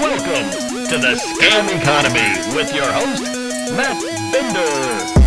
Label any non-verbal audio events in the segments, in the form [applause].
Welcome to the Scam Economy with your host, Matt Binder.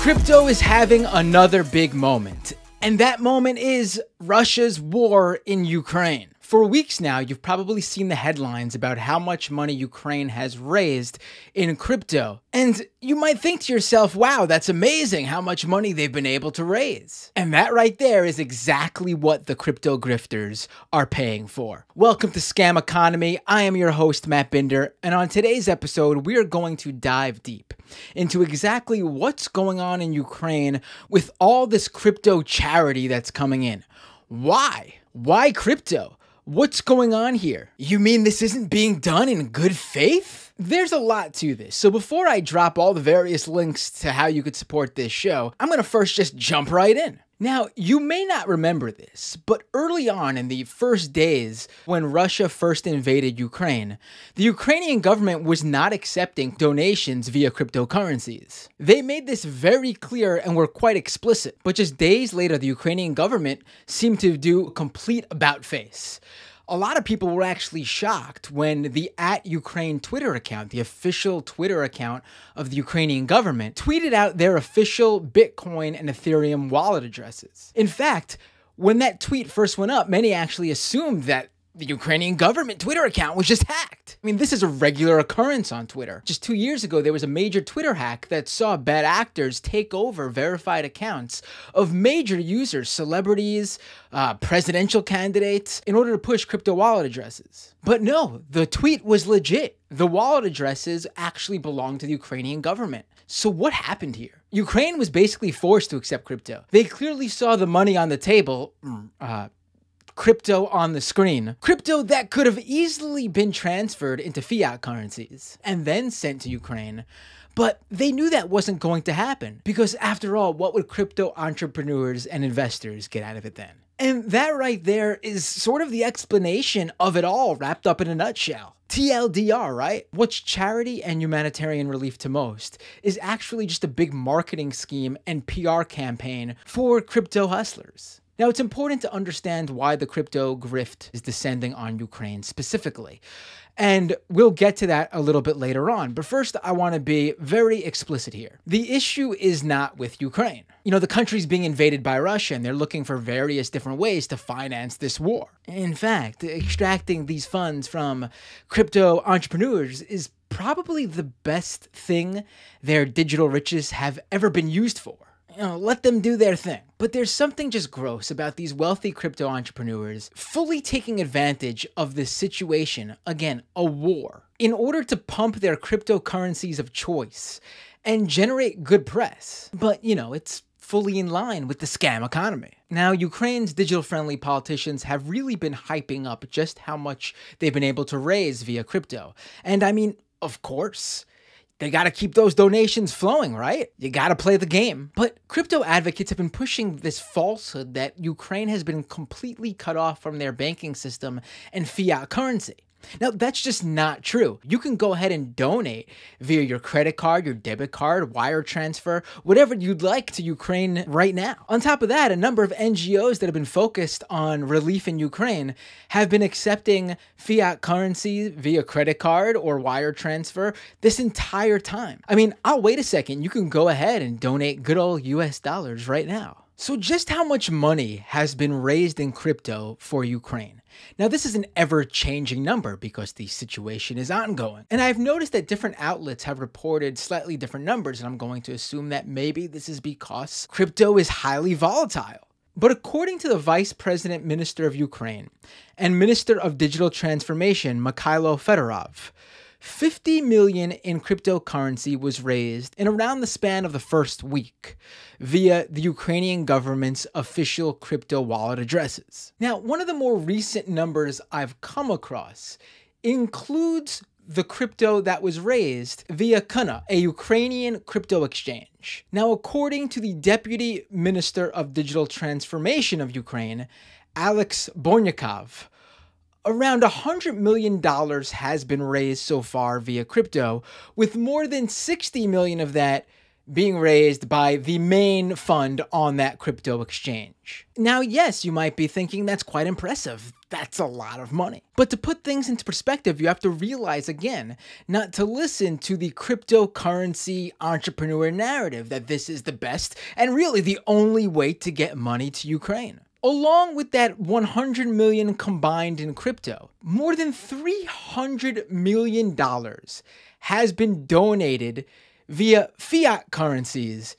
Crypto is having another big moment, and that moment is Russia's war in Ukraine. For weeks now, you've probably seen the headlines about how much money Ukraine has raised in crypto. And you might think to yourself, wow, that's amazing how much money they've been able to raise. And that right there is exactly what the crypto grifters are paying for. Welcome to Scam Economy. I am your host, Matt Binder. And on today's episode, we are going to dive deep into exactly what's going on in Ukraine with all this crypto charity that's coming in. Why? Why crypto? What's going on here? You mean this isn't being done in good faith? There's a lot to this. So before I drop all the various links to how you could support this show, I'm going to first just jump right in. Now, you may not remember this, but early on in the first days when Russia first invaded Ukraine, the Ukrainian government was not accepting donations via cryptocurrencies. They made this very clear and were quite explicit, but just days later, the Ukrainian government seemed to do a complete about face a lot of people were actually shocked when the at Ukraine Twitter account, the official Twitter account of the Ukrainian government, tweeted out their official Bitcoin and Ethereum wallet addresses. In fact, when that tweet first went up, many actually assumed that the Ukrainian government Twitter account was just hacked. I mean, this is a regular occurrence on Twitter. Just two years ago, there was a major Twitter hack that saw bad actors take over verified accounts of major users, celebrities, uh, presidential candidates, in order to push crypto wallet addresses. But no, the tweet was legit. The wallet addresses actually belonged to the Ukrainian government. So, what happened here? Ukraine was basically forced to accept crypto. They clearly saw the money on the table. Mm, uh, crypto on the screen. Crypto that could have easily been transferred into fiat currencies and then sent to Ukraine. But they knew that wasn't going to happen because, after all, what would crypto entrepreneurs and investors get out of it then? And that right there is sort of the explanation of it all wrapped up in a nutshell. TLDR, right? What's charity and humanitarian relief to most is actually just a big marketing scheme and PR campaign for crypto hustlers. Now, it's important to understand why the crypto grift is descending on Ukraine specifically. And we'll get to that a little bit later on. But first, I want to be very explicit here. The issue is not with Ukraine. You know, the country's being invaded by Russia and they're looking for various different ways to finance this war. In fact, extracting these funds from crypto entrepreneurs is probably the best thing their digital riches have ever been used for you know, let them do their thing. But there's something just gross about these wealthy crypto entrepreneurs fully taking advantage of this situation, again, a war, in order to pump their cryptocurrencies of choice and generate good press. But, you know, it's fully in line with the scam economy. Now, Ukraine's digital friendly politicians have really been hyping up just how much they've been able to raise via crypto. And I mean, of course, they got to keep those donations flowing, right? You got to play the game. But crypto advocates have been pushing this falsehood that Ukraine has been completely cut off from their banking system and fiat currency. Now, that's just not true. You can go ahead and donate via your credit card, your debit card, wire transfer, whatever you'd like to Ukraine right now. On top of that, a number of NGOs that have been focused on relief in Ukraine have been accepting fiat currency via credit card or wire transfer this entire time. I mean, I'll wait a second. You can go ahead and donate good old US dollars right now. So, just how much money has been raised in crypto for Ukraine? Now, this is an ever changing number because the situation is ongoing. And I've noticed that different outlets have reported slightly different numbers, and I'm going to assume that maybe this is because crypto is highly volatile. But according to the Vice President Minister of Ukraine and Minister of Digital Transformation, Mikhailo Fedorov, 50 million in cryptocurrency was raised in around the span of the first week via the Ukrainian government's official crypto wallet addresses. Now, one of the more recent numbers I've come across includes the crypto that was raised via Kuna, a Ukrainian crypto exchange. Now, according to the Deputy Minister of Digital Transformation of Ukraine, Alex Bornyakov, Around $100 million has been raised so far via crypto, with more than 60 million of that being raised by the main fund on that crypto exchange. Now, yes, you might be thinking that's quite impressive. That's a lot of money. But to put things into perspective, you have to realize again not to listen to the cryptocurrency entrepreneur narrative that this is the best and really the only way to get money to Ukraine. Along with that 100 million combined in crypto, more than 300 million dollars has been donated via fiat currencies,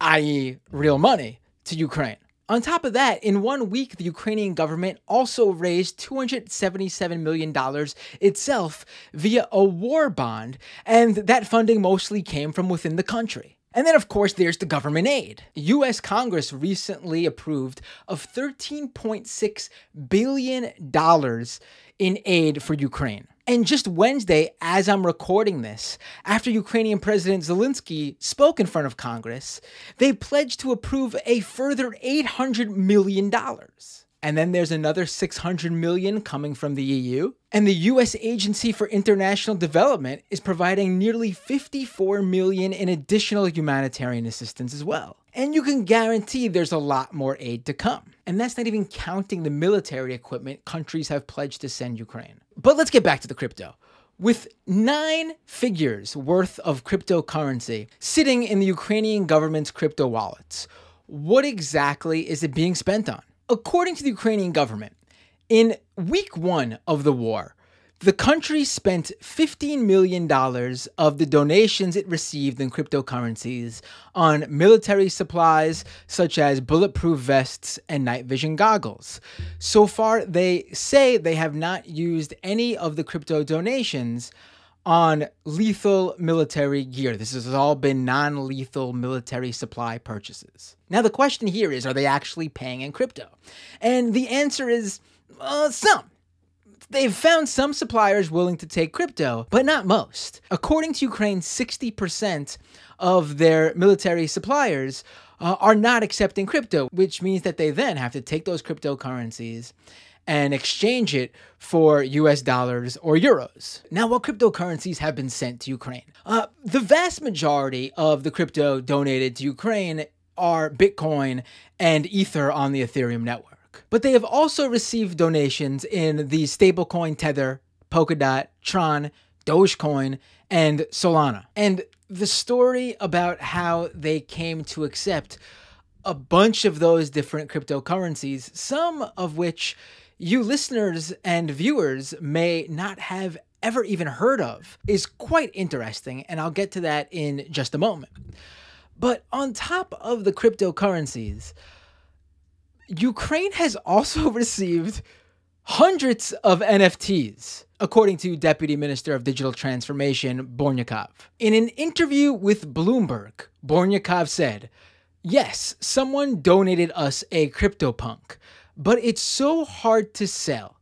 i.e., real money, to Ukraine. On top of that, in one week, the Ukrainian government also raised $277 million itself via a war bond, and that funding mostly came from within the country. And then, of course, there's the government aid. US Congress recently approved of $13.6 billion in aid for Ukraine. And just Wednesday, as I'm recording this, after Ukrainian President Zelensky spoke in front of Congress, they pledged to approve a further $800 million. And then there's another 600 million coming from the EU. And the US Agency for International Development is providing nearly 54 million in additional humanitarian assistance as well. And you can guarantee there's a lot more aid to come. And that's not even counting the military equipment countries have pledged to send Ukraine. But let's get back to the crypto. With nine figures worth of cryptocurrency sitting in the Ukrainian government's crypto wallets, what exactly is it being spent on? According to the Ukrainian government, in week one of the war, the country spent $15 million of the donations it received in cryptocurrencies on military supplies such as bulletproof vests and night vision goggles. So far, they say they have not used any of the crypto donations on lethal military gear. This has all been non lethal military supply purchases. Now, the question here is are they actually paying in crypto? And the answer is uh, some. They've found some suppliers willing to take crypto, but not most. According to Ukraine, 60% of their military suppliers uh, are not accepting crypto, which means that they then have to take those cryptocurrencies and exchange it for US dollars or euros. Now, what cryptocurrencies have been sent to Ukraine? Uh, the vast majority of the crypto donated to Ukraine are Bitcoin and Ether on the Ethereum network. But they have also received donations in the stablecoin Tether, Polkadot, Tron, Dogecoin, and Solana. And the story about how they came to accept a bunch of those different cryptocurrencies, some of which you listeners and viewers may not have ever even heard of, is quite interesting. And I'll get to that in just a moment. But on top of the cryptocurrencies, Ukraine has also [laughs] received hundreds of NFTs, according to Deputy Minister of Digital Transformation Bornyakov. In an interview with Bloomberg, Bornyakov said, Yes, someone donated us a CryptoPunk, but it's so hard to sell.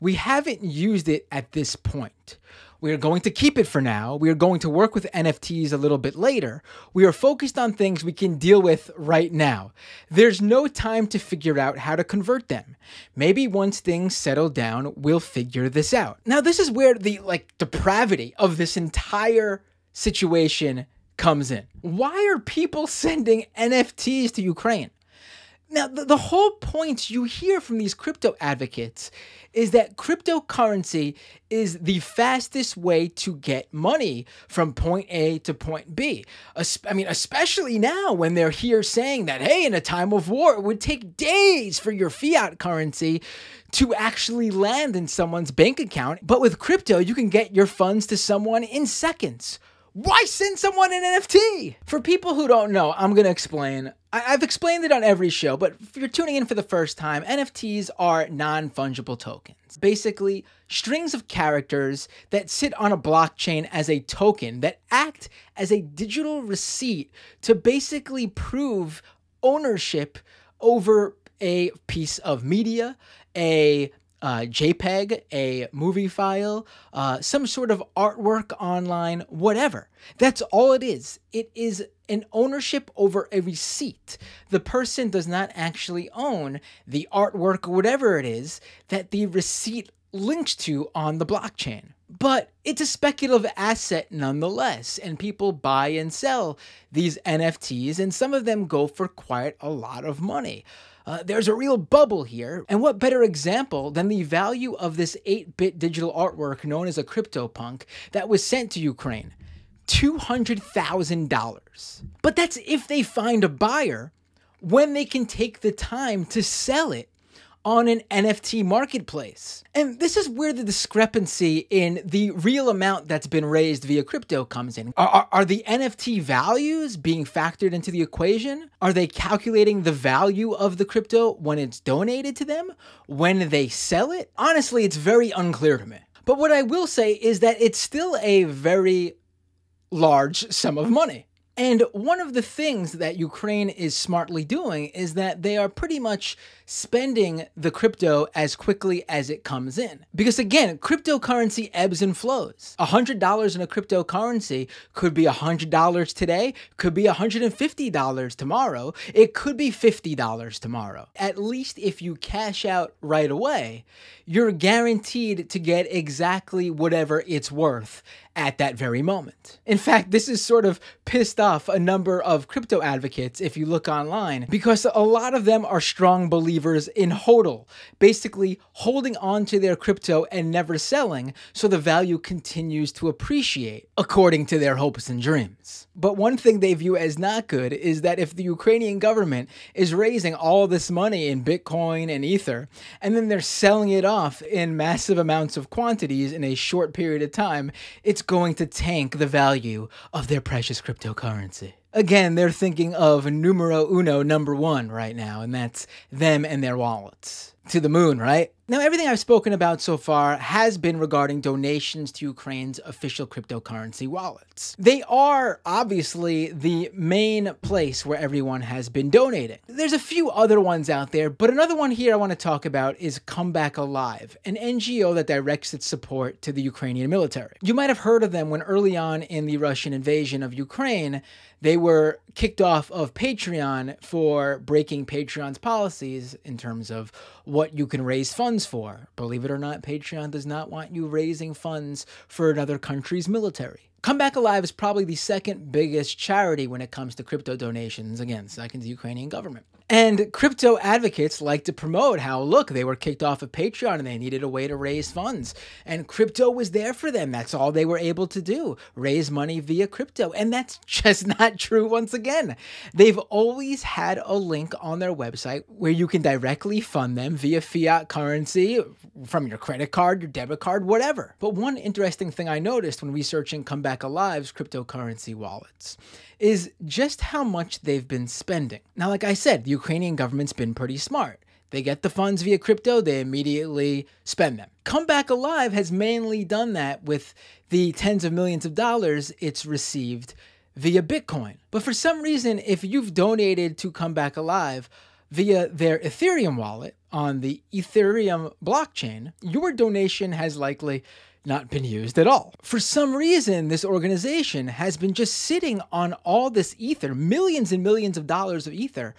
We haven't used it at this point. We are going to keep it for now. We are going to work with NFTs a little bit later. We are focused on things we can deal with right now. There's no time to figure out how to convert them. Maybe once things settle down, we'll figure this out. Now, this is where the like depravity of this entire situation comes in. Why are people [laughs] sending NFTs to Ukraine? Now, the, the whole point you hear from these crypto advocates is that cryptocurrency is the fastest way to get money from point A to point B. I mean, especially now when they're here saying that, hey, in a time of war, it would take days for your fiat currency to actually land in someone's bank account. But with crypto, you can get your funds to someone in seconds. Why send someone an NFT? For people who don't know, I'm going to explain. I- have explained it on every show, but if you're tuning in for the first time, NFTs are non fungible tokens. Basically, strings of characters that sit on a blockchain as a token that act as a digital receipt to basically prove ownership over a piece of media, a uh, JPEG, a movie file, uh, some sort of artwork online, whatever. That's all it is. It is an ownership over a receipt. The person does not actually own the artwork, whatever it is, that the receipt links to on the blockchain. but it's a speculative asset nonetheless, and people buy and sell these NFTs, and some of them go for quite a lot of money. Uh, there's a real bubble here, and what better example than the value of this 8 bit digital artwork known as a CryptoPunk that was sent to Ukraine? $200,000. But that's if they find a buyer when they can take the time to sell it on an NFT marketplace. And this is where the discrepancy in the real amount that's been raised via crypto comes in. Are, are, are, the NFT values being factored into the equation? Are they calculating the value of the crypto when it's donated to them? When they sell it? Honestly, it's very unclear to me. But what I will say is that it's still a very large sum of money. And one of the things that Ukraine is smartly doing is that they are pretty much spending the crypto as quickly as it comes in. Because again, cryptocurrency ebbs and flows. $100 in a cryptocurrency could be $100 today, could be $150 tomorrow, it could be $50 tomorrow. At least if you cash out right away, you're guaranteed to get exactly whatever it's worth at that very moment. In fact, this is sort of pissed off a number of crypto advocates if you look online, because a lot of them are strong believers in HODL, basically holding on to their crypto and never selling so the value continues to appreciate according to their hopes and dreams. But one thing they view as not good is that if the Ukrainian government is raising all this money in Bitcoin and Ether, and then they're selling it off in massive amounts of quantities in a short period of time, it's going to tank the value of their precious cryptocurrency. Again, they're thinking of numero uno, number one right now, and that's them and their wallets. To the moon, right? Now, everything I've spoken about so far has been regarding donations to Ukraine's official cryptocurrency wallets. They are obviously the main place where everyone has been donating. There's a few other ones out there, but another one here I want to talk about is Comeback Alive, an NGO that directs its support to the Ukrainian military. You might have heard of them when early on in the Russian invasion of Ukraine, they were kicked off of Patreon for breaking Patreon's policies in terms of what you can raise funds for. Believe it or not, Patreon does not want you raising funds for another country's military. Comeback Alive is probably the second biggest charity when it comes to crypto donations, again, second to the Ukrainian government. And crypto advocates like to promote how, look, they were kicked off of Patreon and they needed a way to raise funds. And crypto was there for them. That's all they were able to do raise money via crypto. And that's [laughs] just not true once again. They've always had a link on their website where you can directly fund them via fiat currency from your credit card, your debit card, whatever. But one interesting thing I noticed when researching Comeback Alive's cryptocurrency wallets is just how much they've been spending. Now, like I said, the Ukrainian government's been pretty smart. They get the funds via crypto, they immediately spend them. Comeback Alive has mainly done that with the tens of millions of dollars it's received via Bitcoin. But for some reason, if you've donated to Comeback Alive via their Ethereum wallet on the Ethereum blockchain, your donation has likely not been used at all. For some reason, this organization has been just sitting on all this ether, millions and millions of dollars of ether,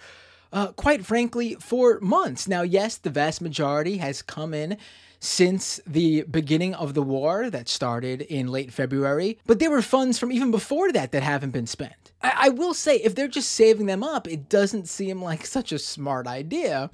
uh, quite frankly, for months. Now, yes, the vast majority has come in since the beginning of the war that started in late February, but there were funds from even before that that haven't been spent. I, I will say, if they're just saving them up, it doesn't seem like such a smart idea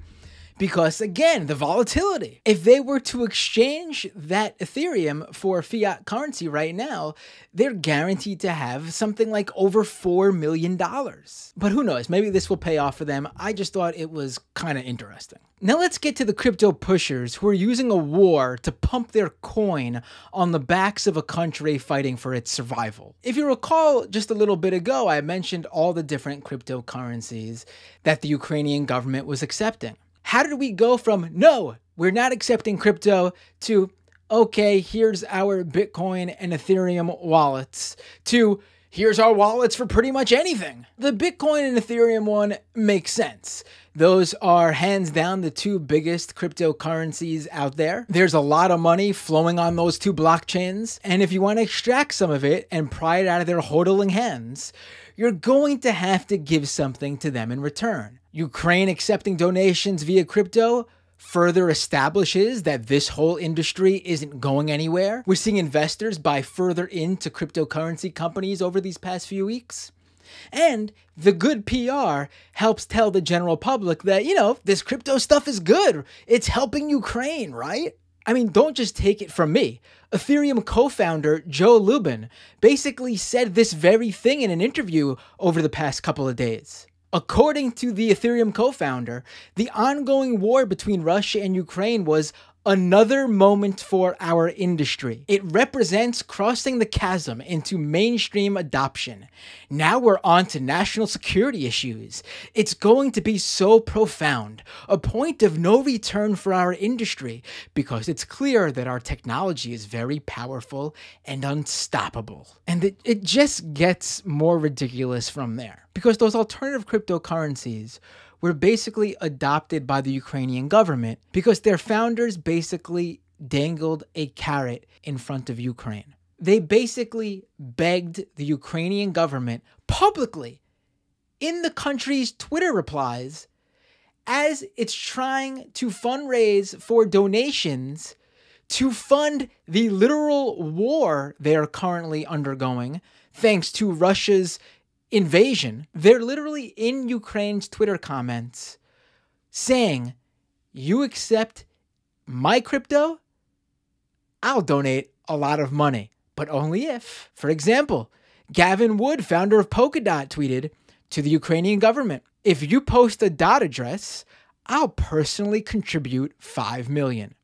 because again, the volatility. If they were to exchange that Ethereum for fiat currency right now, they're guaranteed to have something like over $4 million. But who knows? Maybe this will pay off for them. I just thought it was kind of interesting. Now let's get to the crypto pushers who are using a war to pump their coin on the backs of a country fighting for its survival. If you recall just a little bit ago, I mentioned all the different cryptocurrencies that the Ukrainian government was accepting. How did we go from no, we're not accepting crypto to okay, here's our Bitcoin and Ethereum wallets to here's our wallets for pretty much anything. The Bitcoin and Ethereum one makes sense. Those are hands down the two biggest cryptocurrencies out there. There's a lot of money flowing on those two blockchains. And if you want to extract some of it and pry it out of their hodling hands, you're going to have to give something to them in return. Ukraine accepting donations via crypto? Further establishes that this whole industry isn't going anywhere. We're seeing investors buy further into cryptocurrency companies over these past few weeks. And the good PR helps tell the general public that, you know, this crypto stuff is good. It's helping Ukraine, right? I mean, don't just take it from me. Ethereum co founder Joe Lubin basically said this very thing in an interview over the past couple of days. According to the Ethereum co founder, the ongoing war between Russia and Ukraine was another moment for our industry. It represents crossing the chasm into mainstream adoption. Now we're on to national security issues. It's going to be so profound, a point of no return for our industry, because it's clear that our technology is very powerful and unstoppable. And it, it just gets more ridiculous from there. Because those alternative cryptocurrencies were basically adopted by the Ukrainian government because their founders basically dangled a carrot in front of Ukraine. They basically begged the Ukrainian government publicly in the country's Twitter replies as it's trying to fundraise for donations to fund the literal war they are currently undergoing, thanks to Russia's invasion, they're literally in Ukraine's Twitter comments saying, You accept my crypto? I'll donate a lot of money, but only if. For example, Gavin Wood, founder of Polkadot, tweeted to the Ukrainian government If you post a dot address, I'll personally contribute 5 million.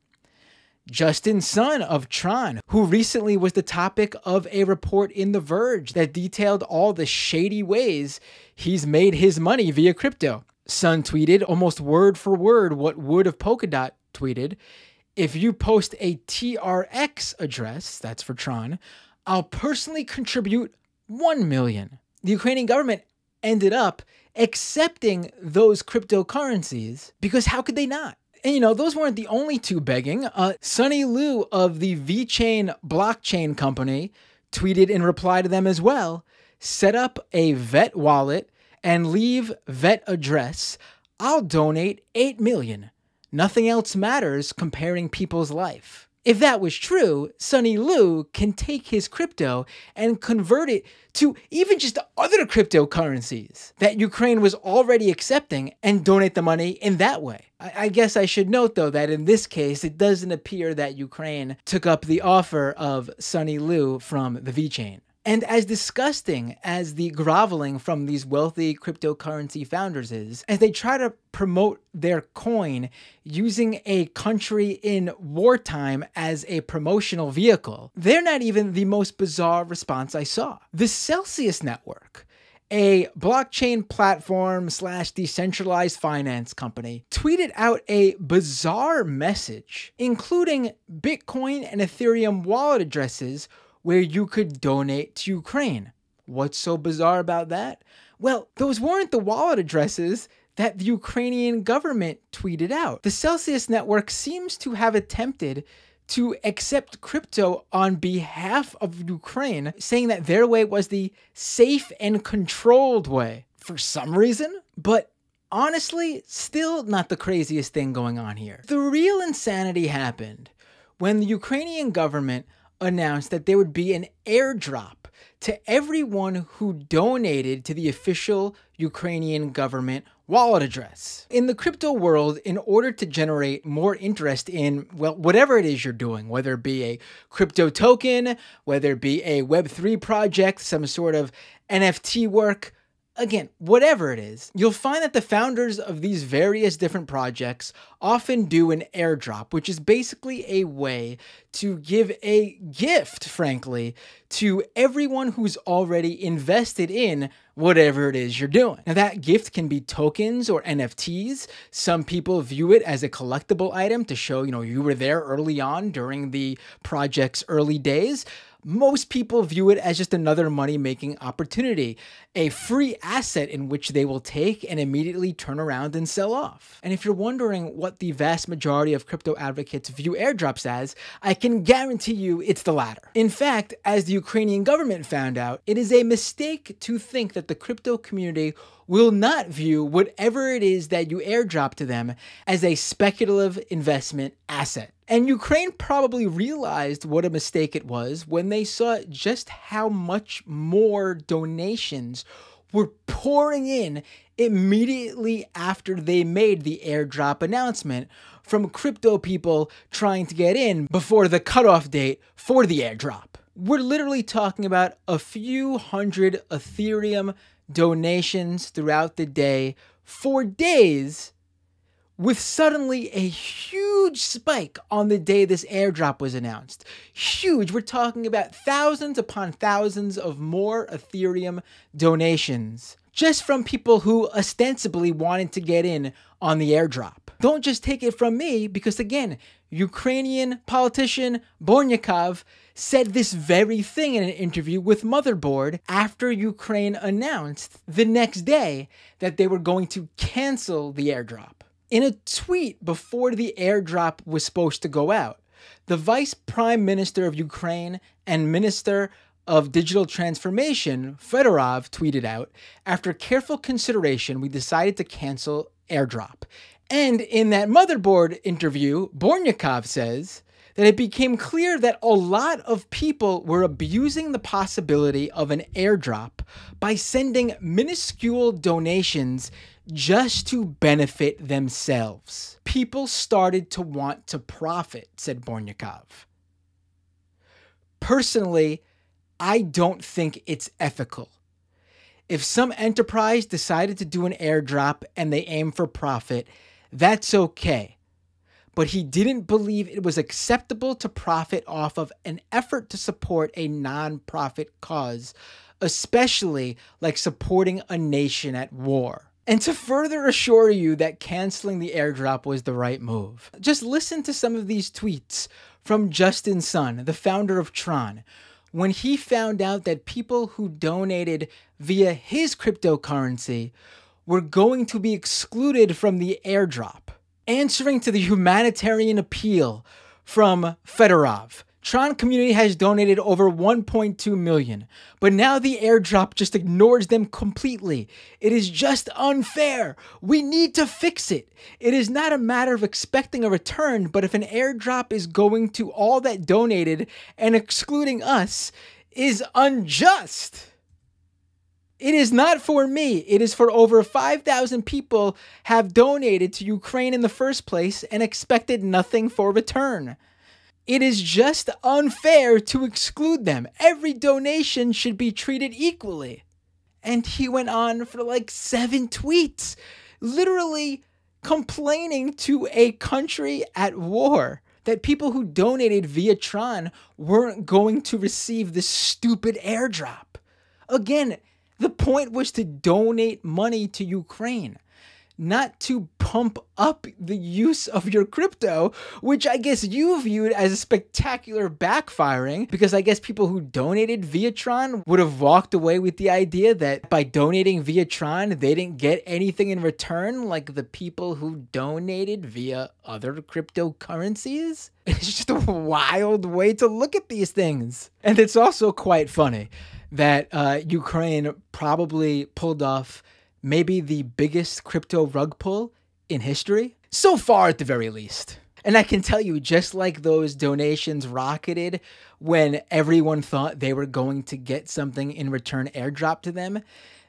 Justin Sun of Tron, who recently was the topic of a report in The Verge that detailed all the shady ways he's made his money via crypto. Sun tweeted almost word for word what Wood of Polkadot tweeted. If you post a TRX address, that's for Tron, I'll personally contribute 1 million. The Ukrainian government ended up accepting those cryptocurrencies because how could they not? And you know, those weren't the only two begging. Uh, Sunny Lu of the VeChain blockchain company tweeted in reply to them as well set up a vet wallet and leave vet address. I'll donate 8 million. Nothing else matters comparing people's life. If that was true, Sunny Lu can take his crypto and convert it to even just other cryptocurrencies that Ukraine was already accepting and donate the money in that way. I, guess I should note, though, that in this case, it doesn't appear that Ukraine took up the offer of Sunny Lu from the VeChain. And as disgusting as the groveling from these wealthy cryptocurrency founders is, as they try to promote their coin using a country in wartime as a promotional vehicle, they're not even the most bizarre response I saw. The Celsius Network, a blockchain platform slash decentralized finance company tweeted out a bizarre message, including Bitcoin and Ethereum wallet addresses where you could donate to Ukraine. What's so bizarre about that? Well, those weren't the wallet addresses that the Ukrainian government tweeted out. The Celsius network seems to have attempted to accept crypto on behalf of Ukraine, saying that their way was the safe and controlled way for some reason. But honestly, still not the craziest thing going on here. The real insanity happened when the Ukrainian government announced that there would be an airdrop to everyone who donated to the official Ukrainian government wallet address. In the crypto world, in order to generate more interest in, well, whatever it is you're doing, whether it be a crypto token, whether it be a Web3 project, some sort of NFT work, again, whatever it is, you'll find that the founders of these various different projects often do an airdrop, which is basically a way to give a gift, frankly, to everyone who's already invested in whatever it is you're doing. Now, that gift can be tokens or NFTs. Some people view it as a collectible item to show, you know, you were there early on during the project's early days most people view it as just another money making opportunity, a free asset in which they will take and immediately turn around and sell off. And if you're wondering what the vast majority of crypto advocates view airdrops as, I can guarantee you it's the latter. In fact, as the Ukrainian government found out, it is a mistake to think that the crypto community will not view whatever it is that you airdrop to them as a speculative investment asset. And Ukraine probably realized what a mistake it was when they saw just how much more donations were pouring in immediately after they made the airdrop announcement from crypto people trying to get in before the cutoff date for the airdrop. We're literally talking about a few hundred Ethereum donations throughout the day for days with suddenly a huge spike on the day this airdrop was announced. Huge. We're talking about thousands upon thousands of more Ethereum donations just from people who ostensibly wanted to get in on the airdrop. Don't just take it from me, because again, Ukrainian politician Bornyakov said this very thing in an interview with Motherboard after Ukraine announced the next day that they were going to cancel the airdrop. In a tweet before the airdrop was supposed to go out, the Vice Prime Minister of Ukraine and Minister of Digital Transformation, Fedorov, tweeted out After careful consideration, we decided to cancel airdrop. And in that motherboard interview, Bornyakov says that it became clear that a lot of people were abusing the possibility of an airdrop by sending minuscule donations just to benefit themselves. People started to want to profit, said Bornyakov. Personally, I don't think it's ethical. If some enterprise decided to do an airdrop and they aim for profit, that's okay. But he didn't believe it was acceptable to profit off of an effort to support a non-profit cause, especially like supporting a nation at war. And to further assure you that canceling the airdrop was the right move, just listen to some of these tweets from Justin Sun, the founder of Tron, when he found out that people who donated via his cryptocurrency were going to be excluded from the airdrop. Answering to the humanitarian appeal from Fedorov, Tron community has donated over 1.2 million, but now the airdrop just ignores them completely. It is just unfair. We need to fix it. It is not a matter of expecting a return, but if an airdrop is going to all that donated and excluding us is unjust. It is not for me. It is for over 5,000 people have donated to Ukraine in the first place and expected nothing for return. It is just unfair to exclude them. Every donation should be treated equally. And he went on for like seven tweets, literally complaining to a country at war that people who donated via Tron weren't going to receive this stupid airdrop. Again, the point was to donate money to Ukraine not to pump up the use of your crypto, which I guess you viewed as a spectacular backfiring because I guess people who donated via Tron would have walked away with the idea that by donating via Tron, they didn't get anything in return like the people who donated via other cryptocurrencies. [laughs] It's just a wild way to look at these things. And it's also quite funny that uh, Ukraine probably pulled off maybe the biggest crypto rug pull in history, so far at the very least. And I can tell you, just like those donations rocketed when everyone thought they were going to get something in return airdrop to them,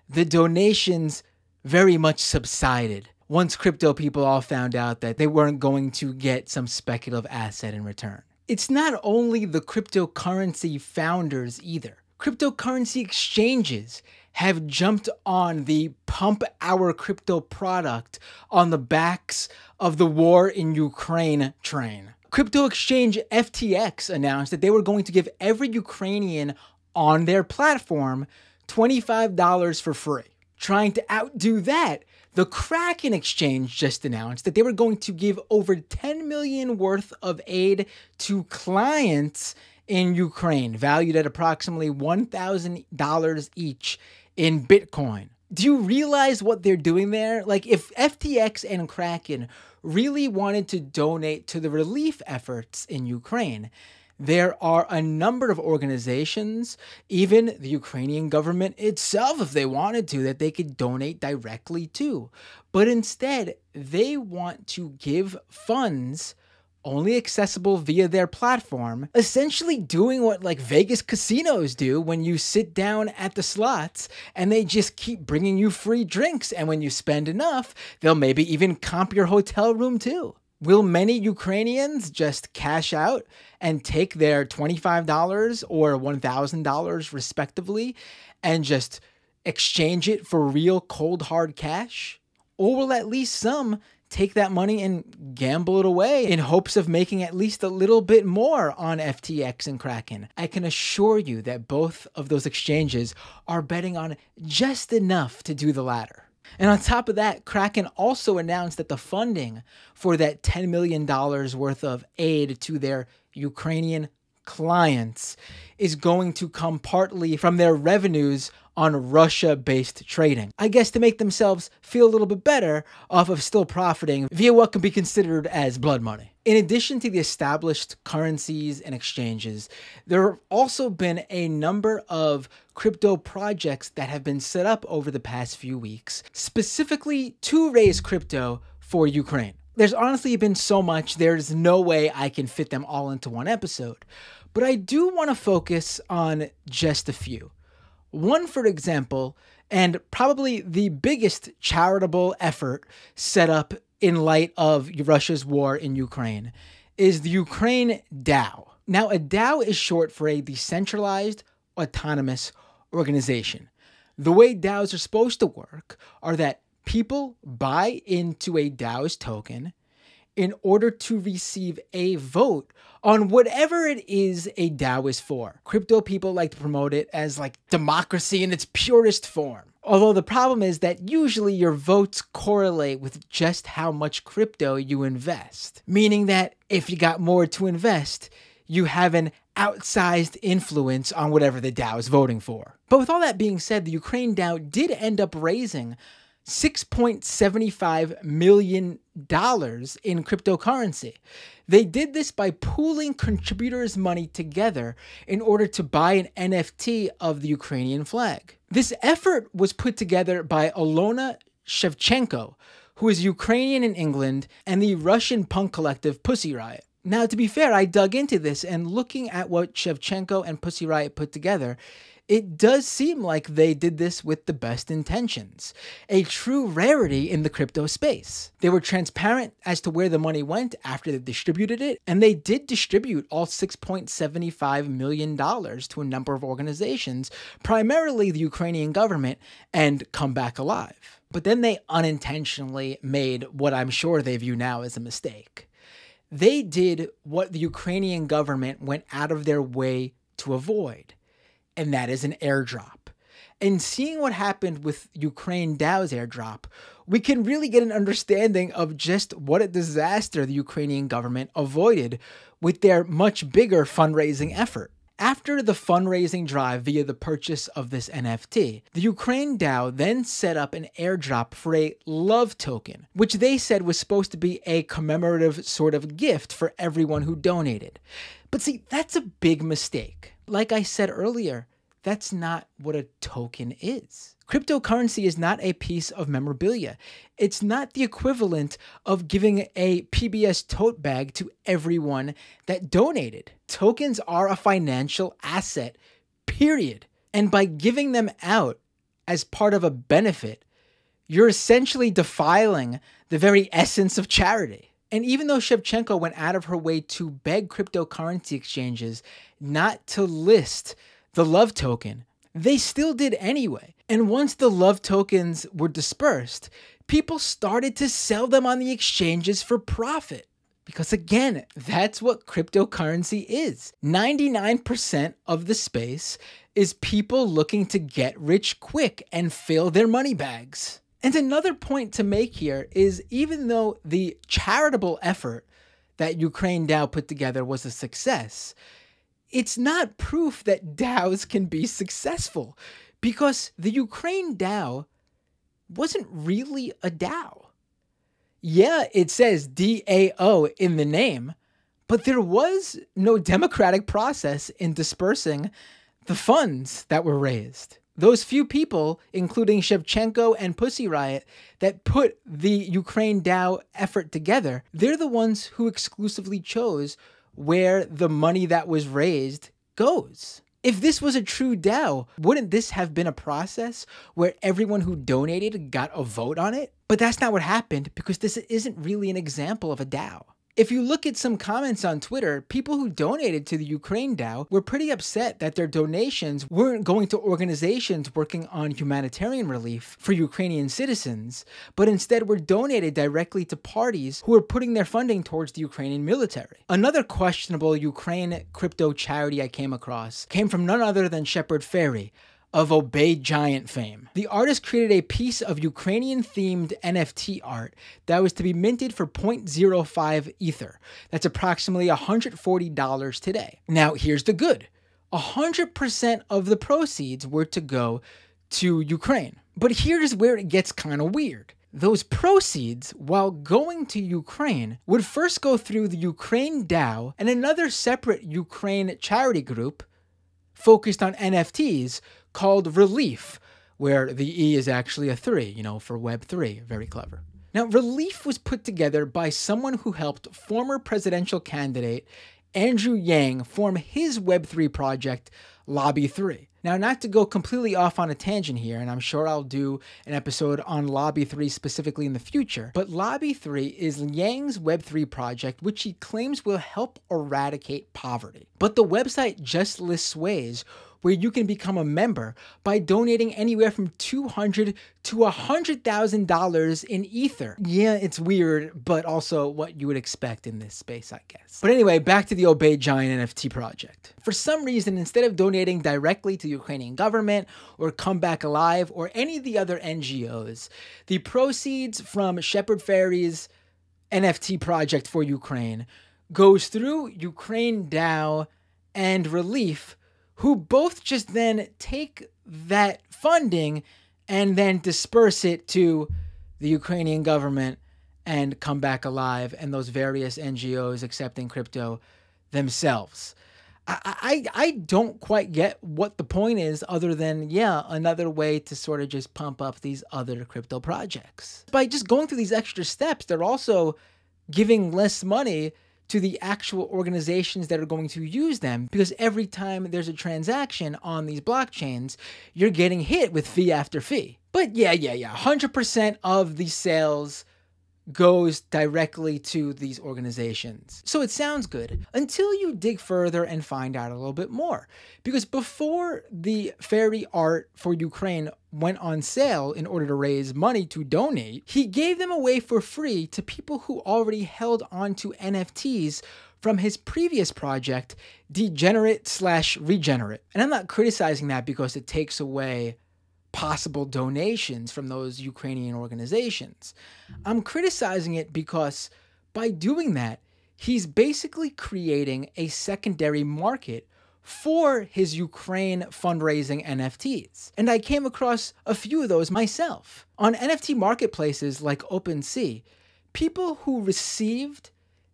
the donations very much subsided once crypto people all found out that they weren't going to get some speculative asset in return. It's not only the cryptocurrency founders either. Cryptocurrency exchanges have jumped on the pump our crypto product on the backs of the war in Ukraine train. Crypto exchange FTX announced that they were going to give every Ukrainian on their platform $25 for free. Trying to outdo that, the Kraken exchange just announced that they were going to give over 10 million worth of aid to clients in Ukraine, valued at approximately $1,000 each in Bitcoin. Do you realize what they're doing there? Like, if FTX and Kraken really wanted to donate to the relief efforts in Ukraine, there are a number of organizations, even the Ukrainian government itself, if they wanted to, that they could donate directly to. But instead, they want to give funds only accessible via their platform, essentially doing what like Vegas casinos do when you sit down at the slots and they just keep bringing you free drinks. And when you spend enough, they'll maybe even comp your hotel room too. Will many Ukrainians just cash out and take their $25 or $1,000 respectively and just exchange it for real cold hard cash? Or will at least some take that money and gamble it away in hopes of making at least a little bit more on FTX and Kraken. I can assure you that both of those exchanges are betting on just enough to do the latter. And on top of that, Kraken also announced that the funding for that $10 million worth of aid to their Ukrainian clients is going to come partly from their revenues on Russia based trading. I guess to make themselves feel a little bit better off of still profiting via what can be considered as blood money. In addition to the established currencies and exchanges, there have also been a number of crypto projects that have been set up over the past few weeks, specifically to raise crypto for Ukraine. There's honestly been so much, there's no way I can fit them all into one episode. But I do want to focus on just a few. One, for example, and probably the biggest charitable effort set up in light of Russia's war in Ukraine, is the Ukraine DAO. Now, a DAO is short for a decentralized autonomous organization. The way DAOs are supposed to work are that people buy into a DAO's token in order to receive a vote on whatever it is a DAO is for. Crypto people like to promote it as like democracy in its purest form. Although the problem is that usually your votes correlate with just how much crypto you invest. Meaning that if you got more to invest, you have an outsized influence on whatever the DAO is voting for. But with all that being said, the Ukraine DAO did end up raising $6.75 million in cryptocurrency. They did this by pooling contributors' money together in order to buy an NFT of the Ukrainian flag. This effort was put together by Alona Shevchenko, who is Ukrainian in England, and the Russian punk collective Pussy Riot. Now, to be fair, I dug into this and looking at what Shevchenko and Pussy Riot put together, it does seem like they did this with the best intentions, a true rarity in the crypto space. They were transparent as to where the money went after they distributed it, and they did distribute all $6.75 million to a number of organizations, primarily the Ukrainian government, and Come Back Alive. But then they unintentionally made what I'm sure they view now as a mistake. They did what the Ukrainian government went out of their way to avoid and that is an airdrop. And seeing what happened with Ukraine DAO's airdrop, we can really get an understanding of just what a disaster the Ukrainian government avoided with their much bigger fundraising effort. After the fundraising drive via the purchase of this NFT, the Ukraine DAO then set up an airdrop for a love token, which they said was supposed to be a commemorative sort of gift for everyone who donated. But see, that's a big mistake like I said earlier, that's not what a token is. Cryptocurrency is not a piece of memorabilia. It's not the equivalent of giving a PBS tote bag to everyone that donated. Tokens are a financial asset, period. And by giving them out as part of a benefit, you're essentially defiling the very essence of charity. And even though Shevchenko went out of her way to beg cryptocurrency exchanges not to list the love token, they still did anyway. And once the love tokens were dispersed, people started to sell them on the exchanges for profit. Because again, that's what cryptocurrency is. 99% of the space is people looking to get rich quick and fill their money bags. And another point to make here is even though the charitable effort that Ukraine DAO put together was a success, it's not proof that DAOs can be successful because the Ukraine DAO wasn't really a DAO. Yeah, it says DAO in the name, But there was no democratic process in dispersing the funds that were raised. Those few people, including Shevchenko and Pussy Riot, that put the Ukraine DAO effort together, they're the ones who exclusively chose where the money that was raised goes. If this was a true DAO, wouldn't this have been a process where everyone who donated got a vote on it? But that's not what happened because this isn't really an example of a DAO. If you look at some comments on Twitter, people who donated to the Ukraine DAO were pretty upset that their donations weren't going to organizations working on humanitarian relief for Ukrainian citizens, but instead were donated directly to parties who were putting their funding towards the Ukrainian military. Another questionable Ukraine crypto charity I came across came from none other than Shepard Fairey, of Obey Giant fame. The artist created a piece of Ukrainian themed NFT art that was to be minted for 0.05 Ether. That's approximately $140 today. Now, here's the good 100% of the proceeds were to go to Ukraine. But here's where it gets kind of weird. Those proceeds, while going to Ukraine, would first go through the Ukraine DAO and another separate Ukraine charity group focused on NFTs called Relief, where the E is actually a 3, you know, for Web3. Very clever. Now, Relief was put together by someone who helped former presidential candidate Andrew Yang form his Web3 project, Lobby 3. Now, not to go completely off on a tangent here, and I'm sure I'll do an episode on Lobby 3 specifically in the future, but Lobby 3 is Yang's Web3 project, which he claims will help eradicate poverty. But the website just lists ways where you can become a member by donating anywhere from 200 to $100,000 in Ether. Yeah, it's weird, but also what you would expect in this space, I guess. But anyway, back to the Obey Giant NFT project. For some reason, instead of donating directly to the Ukrainian government or Come Back Alive or any of the other NGOs, the proceeds from Shepard Fairey's NFT project for Ukraine goes through Ukraine DAO and Relief who both just then take that funding and then disperse it to the Ukrainian government and come back alive and those various NGOs accepting crypto themselves. I, I, I don't quite get what the point is other than, yeah, another way to sort of just pump up these other crypto projects. By just going through these extra steps, they're also giving less money to the actual organizations that are going to use them because every time there's a transaction on these blockchains, you're getting hit with fee after fee. But yeah, yeah, yeah, 100% of the sales goes directly to these organizations. So it sounds good until you dig further and find out a little bit more. Because before the Fairey art for Ukraine went on sale in order to raise money to donate, he gave them away for free to people who already held onto NFTs from his previous project, Degenerate slash Regenerate. And I'm not criticizing that because it takes away possible donations from those Ukrainian organizations. I'm criticizing it because by doing that, he's basically creating a secondary market for his Ukraine fundraising NFTs. And I came across a few of those myself. On NFT marketplaces like OpenSea, people who received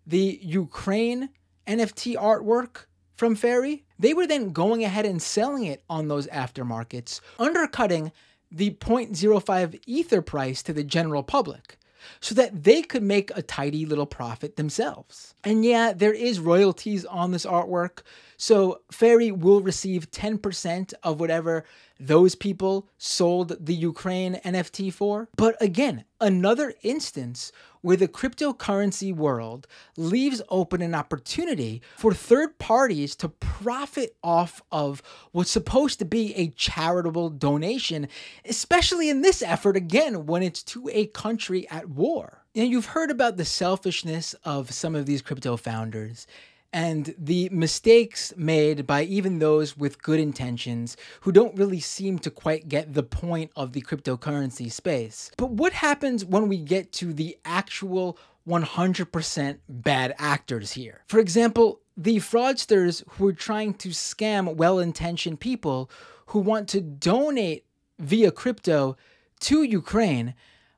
the Ukraine NFT artwork from Fairey, they were then going ahead and selling it on those aftermarkets, undercutting the 0.05 Ether price to the general public so that they could make a tidy little profit themselves. And yeah, there is royalties on this artwork, so Fairey will receive 10% of whatever those people sold the Ukraine NFT for. But again, another instance where the cryptocurrency world leaves open an opportunity for third parties to profit off of what's supposed to be a charitable donation, especially in this effort again when it's to a country at war. Know, you've heard about the selfishness of some of these crypto founders and the mistakes made by even those with good intentions who don't really seem to quite get the point of the cryptocurrency space. But what happens when we get to the actual 100% bad actors here? For example, the fraudsters who are trying to scam well intentioned people who want to donate via crypto to Ukraine,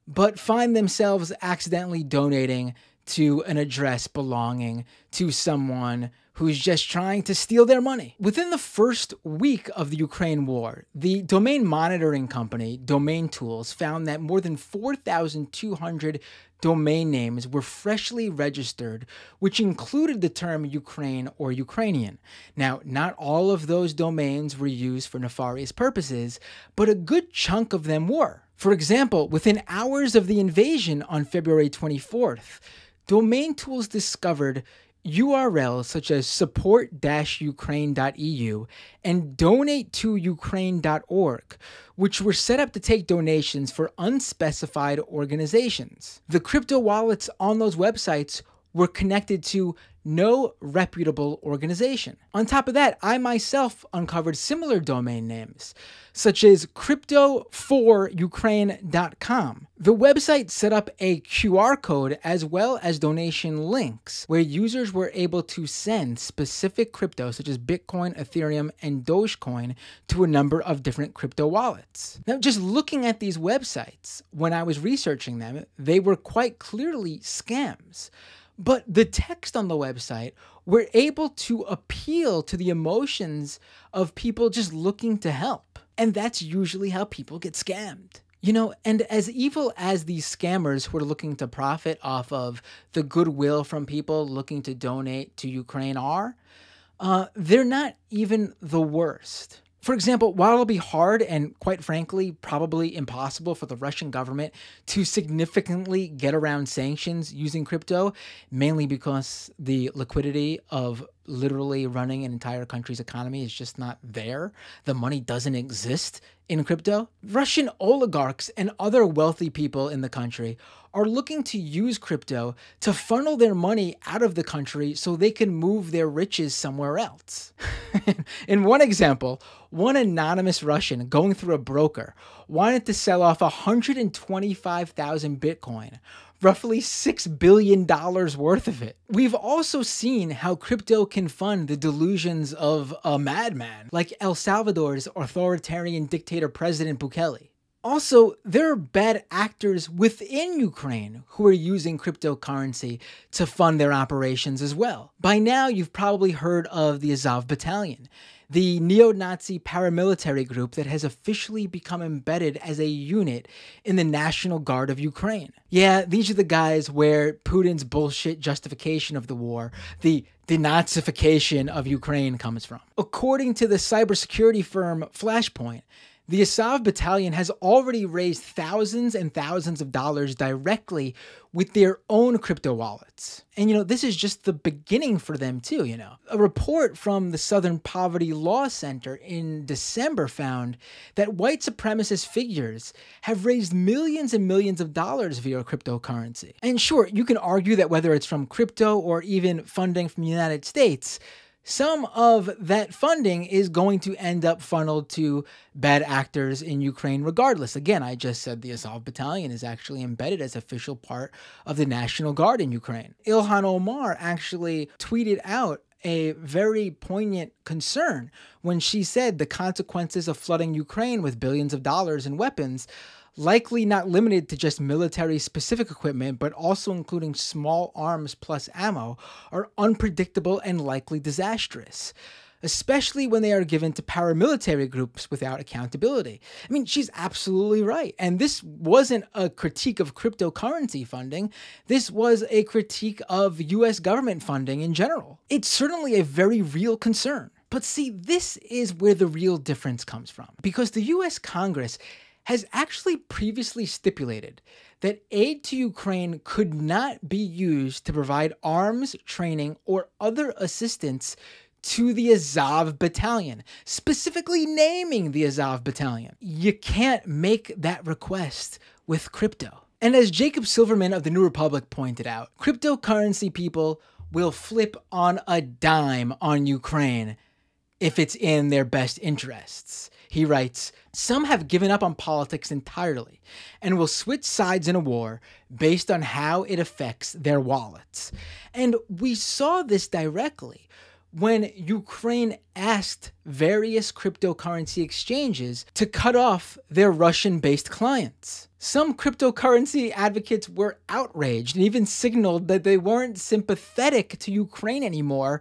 but find themselves accidentally donating to an address belonging to someone who's just trying to steal their money. Within the first week of the Ukraine war, the domain monitoring company, Domain Tools, found that more than 4,200 domain names were freshly registered, which included the term Ukraine or Ukrainian. Now, not all of those domains were used for nefarious purposes, but a good chunk of them were. For example, within hours of the invasion on February 24th, Domain Tools discovered URLs such as support-ukraine.eu and donate-to-ukraine.org, which were set up to take donations for unspecified organizations. The crypto wallets on those websites were connected to no reputable organization. On top of that, I myself uncovered similar domain names, such as crypto4ukraine.com. The website set up a QR code as well as donation links where users were able to send specific crypto, such as Bitcoin, Ethereum, and Dogecoin, to a number of different crypto wallets. Now, just looking at these websites, when I was researching them, they were quite clearly scams. But the text on the website were able to appeal to the emotions of people just looking to help. And that's usually how people get scammed. You know, and as evil as these scammers who are looking to profit off of the goodwill from people looking to donate to Ukraine are, uh, they're not even the worst. For example, while it'll be hard and quite frankly, probably impossible for the Russian government to significantly get around sanctions using crypto, mainly because the liquidity of literally running an entire country's economy is just not there. The money doesn't exist in crypto. Russian oligarchs and other wealthy people in the country are looking to use crypto to funnel their money out of the country so they can move their riches somewhere else. [laughs] in one example, one anonymous Russian going through a broker wanted to sell off 125,000 Bitcoin roughly $6 billion worth of it. We've also seen how crypto can fund the delusions of a madman, like El Salvador's authoritarian dictator President Bukele. Also, there are bad actors within Ukraine who are using cryptocurrency to fund their operations as well. By now, you've probably heard of the Azov Battalion the neo Nazi paramilitary group that has officially become embedded as a unit in the National Guard of Ukraine. Yeah, these are the guys where Putin's bullshit justification of the war, the denazification of Ukraine, comes from. According to the cybersecurity firm Flashpoint, the Azov battalion has already raised thousands and thousands of dollars directly with their own crypto wallets. And you know, this is just the beginning for them too, you know. A report from the Southern Poverty Law Center in December found that white supremacist figures have raised millions and millions of dollars via cryptocurrency. And sure, you can argue that whether it's from crypto or even funding from the United States, some of that funding is going to end up funneled to bad actors in Ukraine regardless. Again, I just said the Azov battalion is actually embedded as official part of the National Guard in Ukraine. Ilhan Omar actually tweeted out a very poignant concern when she said the consequences of flooding Ukraine with billions of dollars in weapons likely not limited to just military specific equipment, but also including small arms plus ammo, are unpredictable and likely disastrous. Especially when they are given to paramilitary groups without accountability. I mean, she's absolutely right. And this wasn't a critique of cryptocurrency funding, this was a critique of US government funding in general. It's certainly a very real concern. But see, this is where the real difference comes from. Because the US Congress has actually previously stipulated that aid to Ukraine could not be used to provide arms, training, or other assistance to the Azov battalion, specifically naming the Azov battalion. You can't make that request with crypto. And as Jacob Silverman of the New Republic pointed out, cryptocurrency people will flip on a dime on Ukraine if it's in their best interests. He writes Some have given up on politics entirely and will switch sides in a war based on how it affects their wallets. And we saw this directly when Ukraine asked various cryptocurrency exchanges to cut off their Russian based clients. Some cryptocurrency advocates were outraged and even signaled that they weren't sympathetic to Ukraine anymore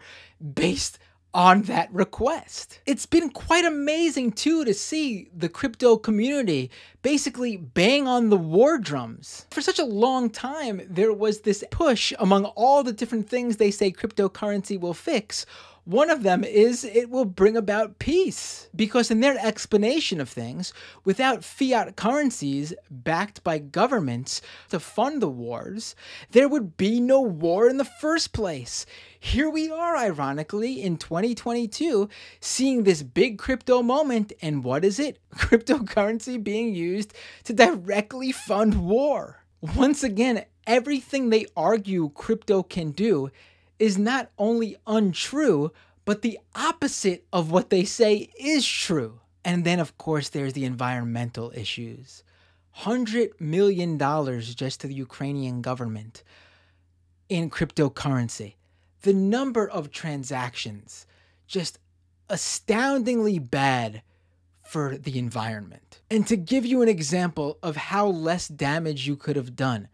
based on that request. It's been quite amazing too to see the crypto community basically bang on the war drums. For such a long time, there was this push among all the different things they say cryptocurrency will fix one of them is it will bring about peace. Because in their explanation of things, without fiat currencies backed by governments to fund the wars, there would be no war in the first place. Here we are, ironically, in 2022, seeing this big crypto moment. And what is it? [laughs] Cryptocurrency being used to directly fund war. Once again, everything they argue crypto can do is not only untrue, but the opposite of what they say is true. And then, of course, there's the environmental issues. $100 million just to the Ukrainian government in cryptocurrency. The number of transactions, just astoundingly bad for the environment. And to give you an example of how less damage you could have done,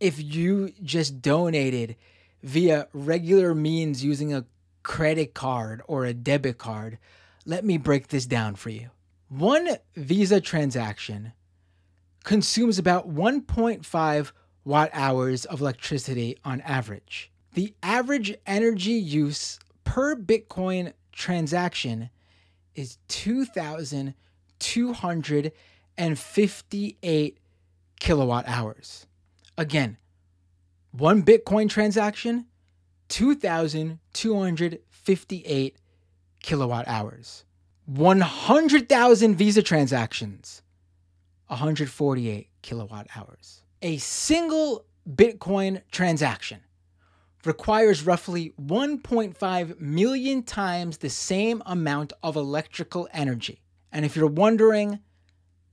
if you just donated via regular means using a credit card or a debit card, let me break this down for you. One Visa transaction consumes about 1.5 watt hours of electricity on average. The average energy use per Bitcoin transaction is 2,258 kilowatt hours. Again, one Bitcoin transaction, 2,258 kilowatt hours. 100,000 Visa transactions, 148 kilowatt hours. A single Bitcoin transaction requires roughly 1.5 million times the same amount of electrical energy. And if you're wondering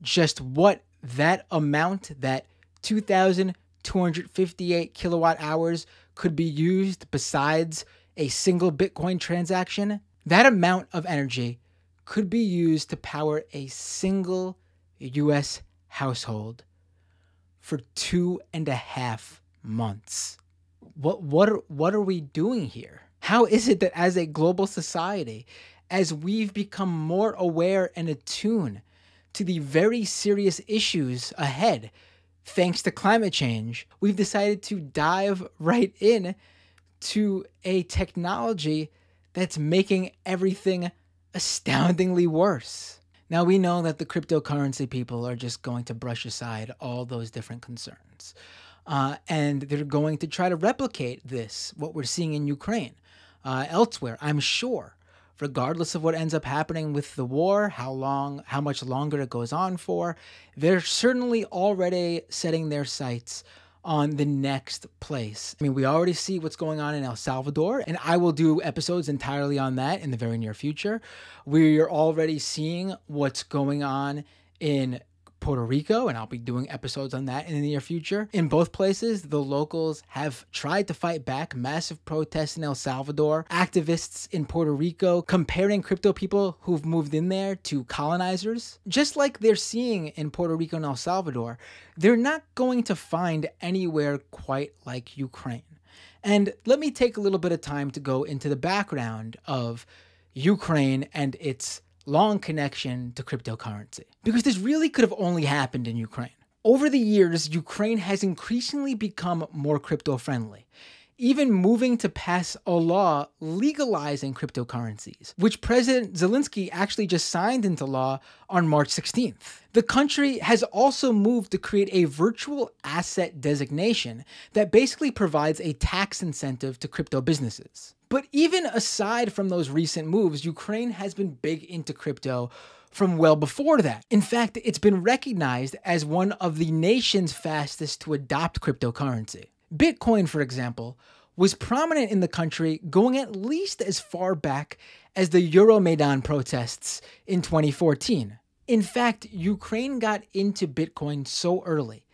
just what that amount, that 2,000 258 kilowatt hours could be used besides a single Bitcoin transaction, that amount of energy could be used to power a single US household for two and a half months. What, what, are, what are we doing here? How is it that as a global society, as we've become more aware and attuned to the very serious issues ahead, thanks to climate change, we've decided to dive right in to a technology that's making everything astoundingly worse. Now, we know that the cryptocurrency people are just going to brush aside all those different concerns. Uh, and they're going to try to replicate this, what we're seeing in Ukraine, uh, elsewhere, I'm sure regardless of what ends up happening with the war, how long, how much longer it goes on for, they're certainly already setting their sights on the next place. I mean, we already see what's going on in El Salvador, and I will do episodes entirely on that in the very near future. We're already seeing what's going on in Puerto Rico, and I'll be doing episodes on that in the near future. In both places, the locals have tried to fight back massive protests in El Salvador, activists in Puerto Rico comparing crypto people who've moved in there to colonizers. Just like they're seeing in Puerto Rico and El Salvador, they're not going to find anywhere quite like Ukraine. And let me take a little bit of time to go into the background of Ukraine and its long connection to cryptocurrency. Because this really could have only happened in Ukraine. Over the years, Ukraine has increasingly become more crypto friendly, even moving to pass a law legalizing cryptocurrencies, which President Zelensky actually just signed into law on March 16th. The country has also moved to create a virtual asset designation that basically provides a tax incentive to crypto businesses. But even aside from those recent moves, Ukraine has been big into crypto from well before that. In fact, it's been recognized as one of the nation's fastest to adopt cryptocurrency. Bitcoin, for example, was prominent in the country going at least as far back as the Euromaidan protests in 2014. In fact, Ukraine got into Bitcoin so early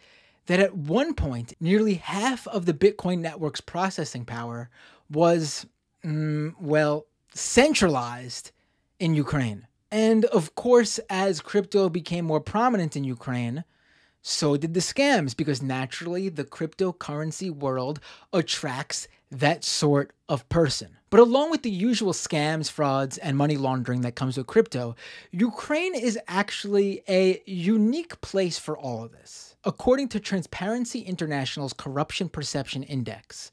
that at one point, nearly half of the Bitcoin network's processing power was mm, well, centralized in Ukraine. And of course, as crypto became more prominent in Ukraine, so did the scams because naturally the cryptocurrency world attracts that sort of person. But along with the usual scams, frauds, and money laundering that comes with crypto, Ukraine is actually a unique place for all of this. According to Transparency International's Corruption Perception Index,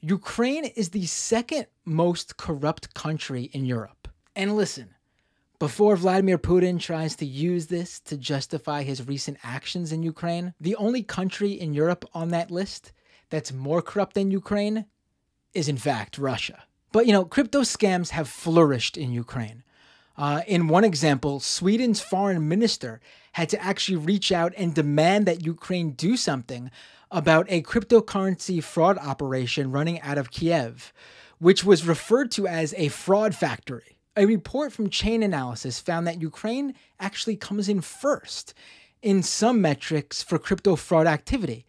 Ukraine is the second most corrupt country in Europe. And listen, before Vladimir Putin tries to use this to justify his recent actions in Ukraine, the only country in Europe on that list that's more corrupt than Ukraine is, in fact, Russia. But you know, crypto scams have flourished in Ukraine. Uh, in one example, Sweden's foreign minister had to actually reach out and demand that Ukraine do something about a cryptocurrency fraud operation running out of Kiev, which was referred to as a fraud factory. A report from Chainalysis found that Ukraine actually comes in first in some metrics for crypto fraud activity,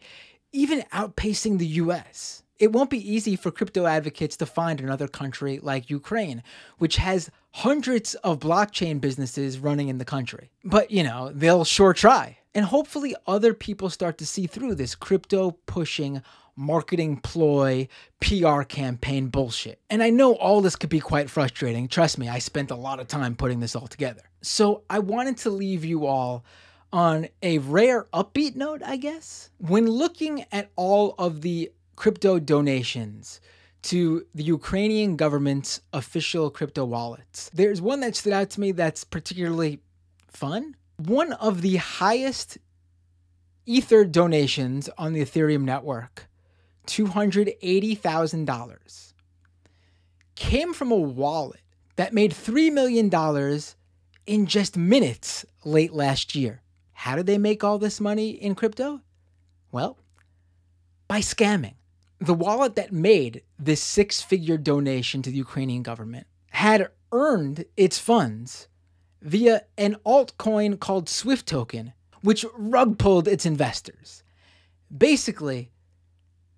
even outpacing the US. It won't be easy for crypto advocates to find another country like Ukraine, which has hundreds of blockchain businesses running in the country. But, you know, they'll sure try. And hopefully, other people start to see through this crypto pushing marketing ploy, PR campaign bullshit. And I know all this could be quite frustrating. Trust me, I spent a lot of time putting this all together. So I wanted to leave you all on a rare upbeat note, I guess. When looking at all of the crypto donations, to the Ukrainian government's official crypto wallets. There's one that stood out to me that's particularly fun. One of the highest Ether donations on the Ethereum network $280,000 came from a wallet that made $3 million in just minutes late last year. How did they make all this money in crypto? Well, by scamming. The wallet that made this six figure donation to the Ukrainian government had earned its funds via an altcoin called Swift Token, which rug pulled its investors. Basically,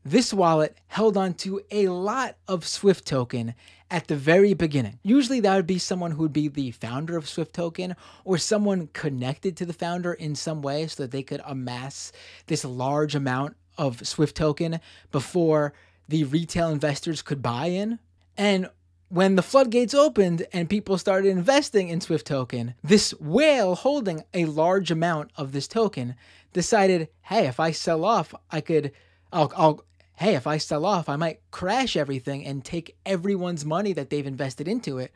this wallet held on to a lot of Swift token at the very beginning. Usually that would be someone who would be the founder of Swift token or someone connected to the founder in some way so that they could amass this large amount of Swift token before the retail investors could buy in. And when the floodgates opened and people started investing in Swift token, this whale holding a large amount of this token decided, hey, if I sell off, I could I'll, I'll hey, if I sell off, I might crash everything and take everyone's money that they've invested into it,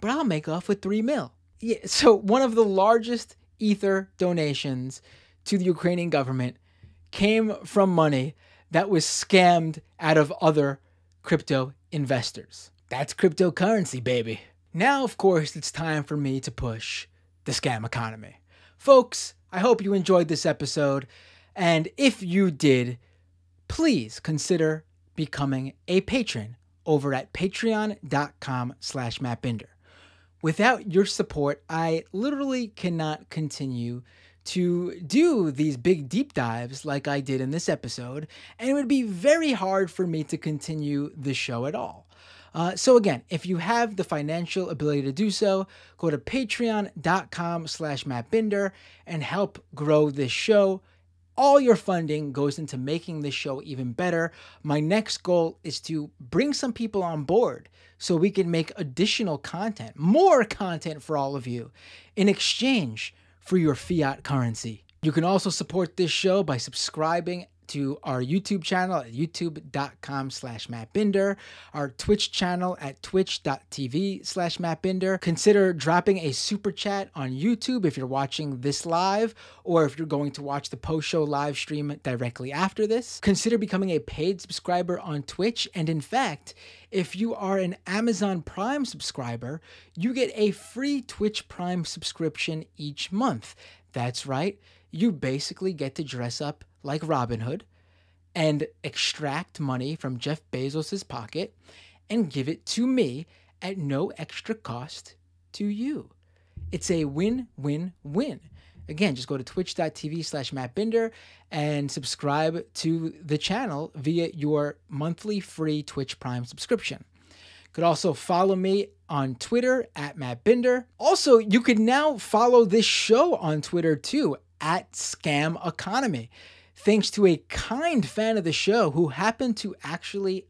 but I'll make off with three mil. Yeah, so one of the largest Ether donations to the Ukrainian government came from money that was scammed out of other crypto investors. That's cryptocurrency, baby. Now, of course, it's time for me to push the scam economy. Folks, I hope you enjoyed this episode. And if you did, please consider becoming a patron over at patreon.com slash mattbinder. Without your support, I literally cannot continue to do these big deep dives like I did in this episode, and it would be very hard for me to continue the show at all. Uh, so again, if you have the financial ability to do so, go to patreon.com slash mattbinder and help grow this show all your funding goes into making this show even better. My next goal is to bring some people on board so we can make additional content, more content for all of you in exchange for your fiat currency. You can also support this show by subscribing to our YouTube channel at youtube.com slash mattbinder, our Twitch channel at twitch.tv slash mattbinder. Consider dropping a super chat on YouTube if you're watching this live or if you're going to watch the post-show live stream directly after this. Consider becoming a paid subscriber on Twitch. And in fact, if you are an Amazon Prime subscriber, you get a free Twitch Prime subscription each month. That's right. You basically get to dress up like Robinhood and extract money from Jeff Bezos' pocket and give it to me at no extra cost to you. It's a win win win. Again, just go to twitch.tv slash mattbinder and subscribe to the channel via your monthly free Twitch Prime subscription. You could also follow me on Twitter at Matt Binder. Also, you can now follow this show on Twitter too at Scam Economy. Thanks to a kind fan of the show who happened to actually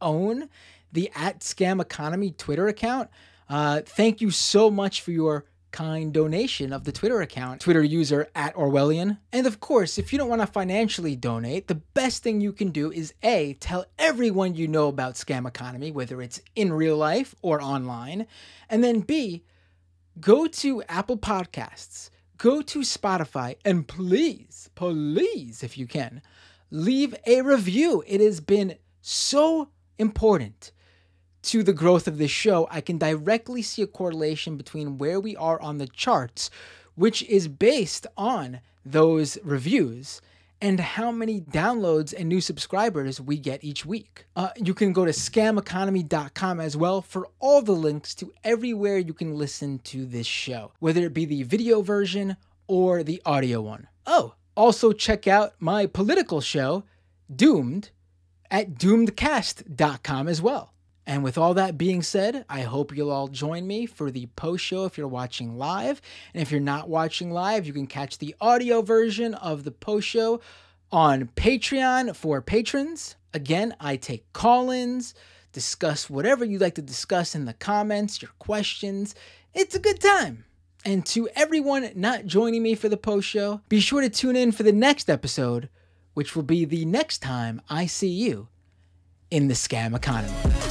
own the at Scam Economy Twitter account. Uh, thank you so much for your kind donation of the Twitter account, Twitter user at Orwellian. And of course, if you don't want to financially donate, the best thing you can do is A, tell everyone you know about Scam Economy, whether it's in real life or online. And then B, go to Apple Podcasts, go to Spotify, and please, please, if you can, leave a review. It has been so important to the growth of this show, I can directly see a correlation between where we are on the charts, which is based on those reviews and how many downloads and new subscribers we get each week. Uh, you can go to scameconomy.com as well for all the links to everywhere you can listen to this show, whether it be the video version or the audio one. Oh, also check out my political show, Doomed, at doomedcast.com as well. And with all that being said, I hope you'll all join me for the post show if you're watching live. And if you're not watching live, you can catch the audio version of the post show on Patreon for patrons. Again, I take call ins, discuss whatever you'd like to discuss in the comments, your questions. It's a good time. And to everyone not joining me for the post show, be sure to tune in for the next episode, which will be the next time I see you in the scam economy.